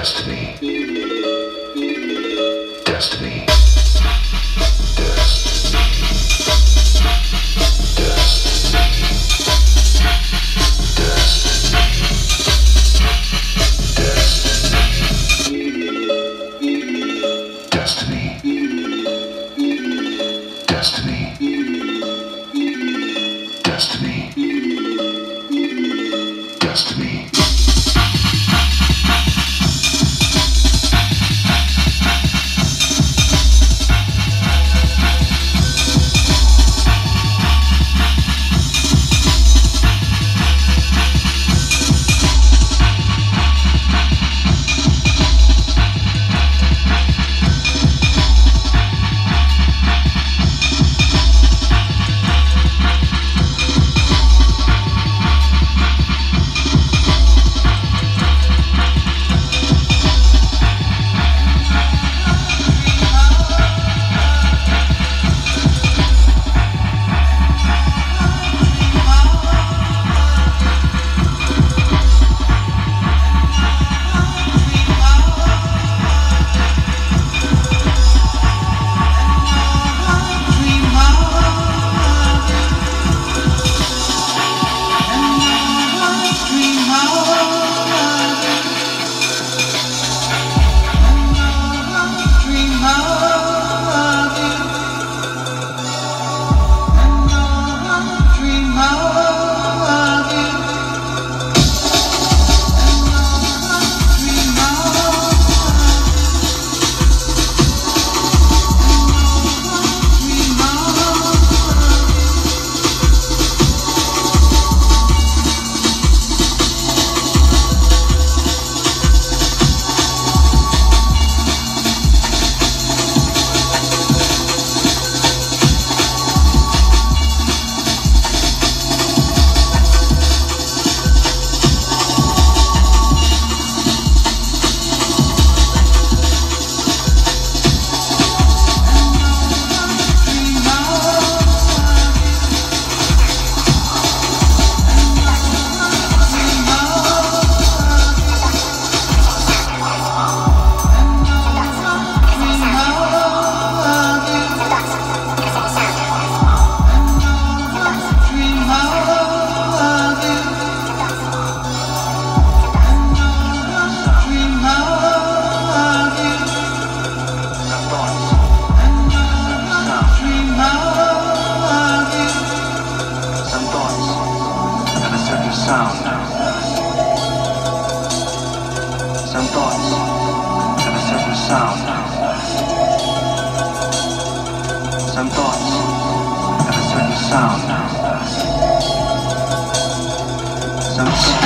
Destiny. Thoughts have a certain sound. Some